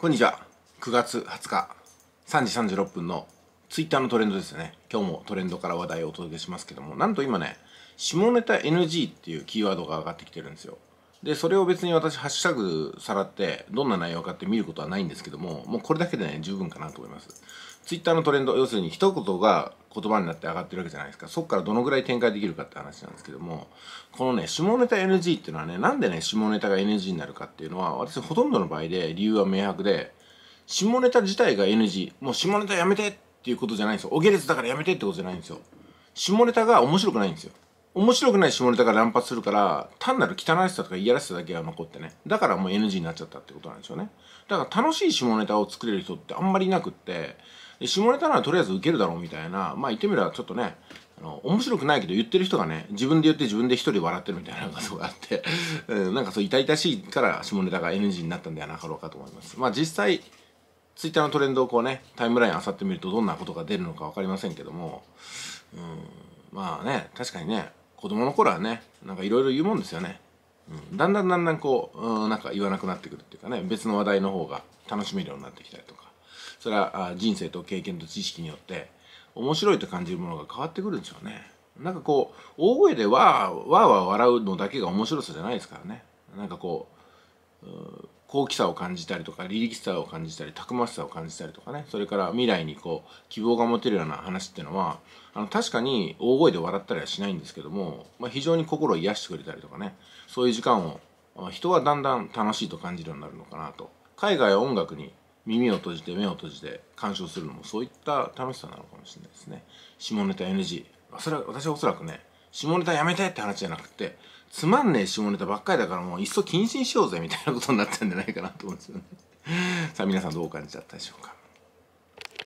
こんにちは。9月20日、3時36分のツイッターのトレンドですよね。今日もトレンドから話題をお届けしますけども、なんと今ね、下ネタ NG っていうキーワードが上がってきてるんですよ。で、それを別に私、ハッシュタグさらって、どんな内容かって見ることはないんですけども、もうこれだけでね、十分かなと思います。ツイッターのトレンド、要するに一言が言葉になって上がってるわけじゃないですか。そこからどのぐらい展開できるかって話なんですけども、このね、下ネタ NG っていうのはね、なんでね、下ネタが NG になるかっていうのは、私ほとんどの場合で理由は明白で、下ネタ自体が NG、もう下ネタやめてっていうことじゃないんですよ。お下劣だからやめてってことじゃないんですよ。下ネタが面白くないんですよ。面白くない下ネタが乱発するから単なる汚らしさとかいやらしさだけが残ってね。だからもう NG になっちゃったってことなんでしょうね。だから楽しい下ネタを作れる人ってあんまりいなくって下ネタならとりあえず受けるだろうみたいなまあ言ってみればちょっとねあの面白くないけど言ってる人がね自分で言って自分で一人笑ってるみたいなことがあって、うん、なんかそう痛々しいから下ネタが NG になったんではなかろうかと思います。まあ実際ツイッターのトレンドをこうねタイムラインあさってみるとどんなことが出るのか分かりませんけども、うん、まあね確かにね子供の頃はねなんかいろいろ言うもんですよね、うん、だんだんだんだんこう、うん、なんか言わなくなってくるっていうかね別の話題の方が楽しめるようになってきたりとか。それは人生と経験と知識によって面白いと感じるものが変わってくるんでしょうね。なんかこう大声でわーわーわー笑うのだけが面白さじゃないですからね。なんかこう好奇さを感じたりとか履歴さを感じたりたくましさを感じたりとかね。それから未来にこう希望が持てるような話っていうのはあの確かに大声で笑ったりはしないんですけども、まあ、非常に心を癒してくれたりとかね。そういう時間を人はだんだん楽しいと感じるようになるのかなと。海外は音楽に耳を閉じて目を閉じて鑑賞するのもそういった楽しさなのかもしれないですね。下ネタ NG それは私はおそらくね下ネタやめてって話じゃなくてつまんねえ下ネタばっかりだからもういっそ謹慎しようぜみたいなことになってるんじゃないかなと思うんですよね。さあ皆さんどう感じちゃったでしょうか？